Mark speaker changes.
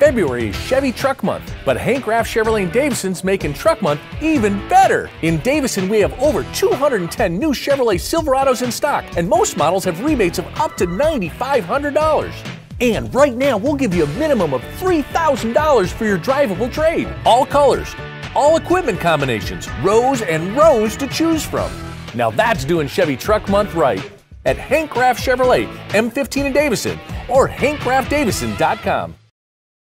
Speaker 1: February is Chevy Truck Month, but Hank Graff Chevrolet and Davison's making Truck Month even better. In Davison, we have over 210 new Chevrolet Silverados in stock, and most models have rebates of up to $9,500. And right now, we'll give you a minimum of $3,000 for your drivable trade. All colors, all equipment combinations, rows and rows to choose from. Now that's doing Chevy Truck Month right at Hank Graff Chevrolet, M15 in Davison, or hankgraffdavison.com.